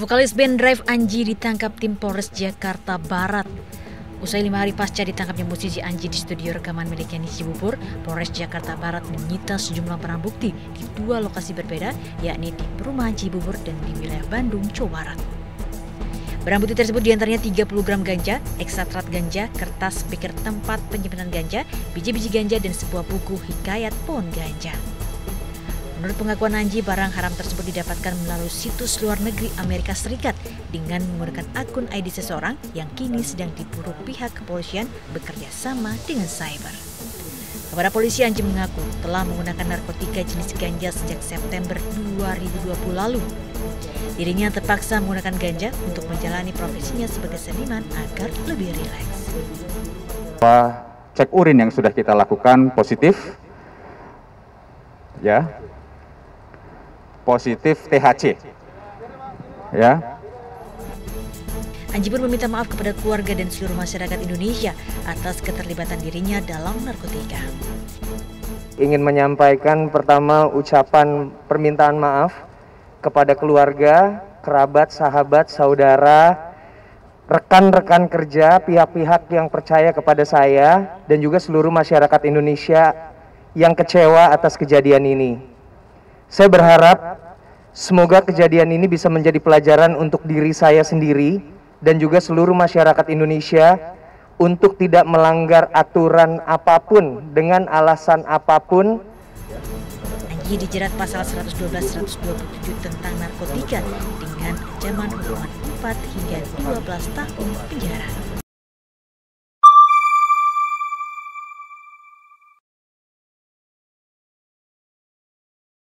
Vokalis band Drive Anji ditangkap tim Polres Jakarta Barat. Usai lima hari pasca ditangkapnya musisi Anji di studio rekaman miliknya di Cibubur, Polres Jakarta Barat menyita sejumlah barang bukti di dua lokasi berbeda, yakni di perumahan Cibubur dan di wilayah Bandung, Jawa Barat. Barang bukti tersebut di antaranya 30 gram ganja, eksatrat ganja, kertas speaker tempat penyimpanan ganja, biji-biji ganja, dan sebuah buku hikayat pohon ganja. Menurut pengakuan Anji, barang haram tersebut didapatkan melalui situs luar negeri Amerika Serikat dengan menggunakan akun ID seseorang yang kini sedang diburu pihak kepolisian bekerja sama dengan cyber. Kepada polisi, Anji mengaku telah menggunakan narkotika jenis ganja sejak September 2020 lalu. Dirinya terpaksa menggunakan ganja untuk menjalani profesinya sebagai seniman agar lebih rileks. Cek urin yang sudah kita lakukan positif, ya positif THC. Ya. Anji pun meminta maaf kepada keluarga dan seluruh masyarakat Indonesia atas keterlibatan dirinya dalam narkotika. Ingin menyampaikan pertama ucapan permintaan maaf kepada keluarga, kerabat, sahabat, saudara, rekan-rekan kerja, pihak-pihak yang percaya kepada saya, dan juga seluruh masyarakat Indonesia yang kecewa atas kejadian ini. Saya berharap semoga kejadian ini bisa menjadi pelajaran untuk diri saya sendiri dan juga seluruh masyarakat Indonesia untuk tidak melanggar aturan apa pun dengan alasan apa pun. Anji dijerat pasal 112-127 tentang narkotika dengan ancaman hukuman 4 hingga 12 tahun penjara.